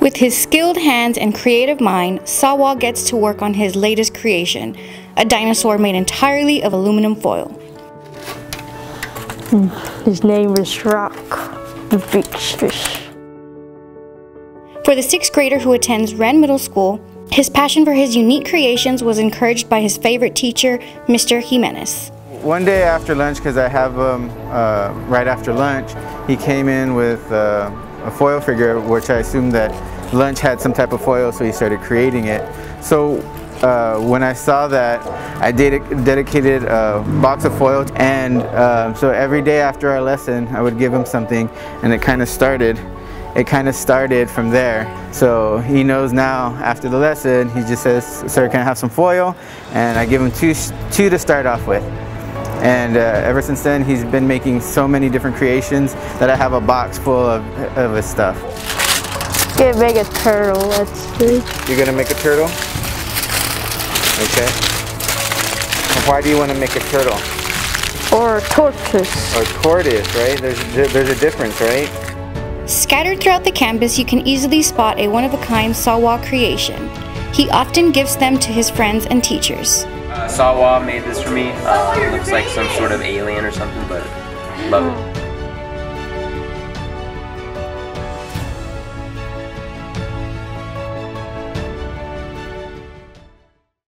With his skilled hands and creative mind, Saw Wah gets to work on his latest creation, a dinosaur made entirely of aluminum foil. His name is Rock, the big fish. For the sixth grader who attends Wrenn Middle School, his passion for his unique creations was encouraged by his favorite teacher, Mr. Jimenez. One day after lunch, because I have him um, uh, right after lunch, he came in with uh, a foil figure, which I assumed that lunch had some type of foil, so he started creating it. So uh, when I saw that, I ded dedicated a box of foil, and uh, so every day after our lesson, I would give him something, and it kind of started it kind of started from there. So he knows now after the lesson, he just says, sir, can I have some foil? And I give him two, two to start off with. And uh, ever since then, he's been making so many different creations that I have a box full of, of his stuff. Gonna make a turtle, let's see. You're gonna make a turtle? Okay. Why do you want to make a turtle? Or a tortoise. Or tortoise, right? There's, there's a difference, right? Scattered throughout the campus, you can easily spot a one-of-a-kind Saw Wah creation. He often gives them to his friends and teachers. Uh, Saw Wah made this for me. Uh, looks like some sort of alien or something, but love it.